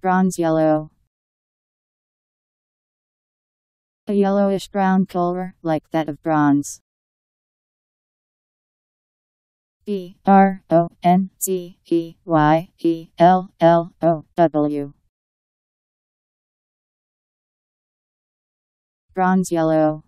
Bronze yellow. A yellowish brown color, like that of bronze. B R O N Z E Y E L L O W. Bronze yellow.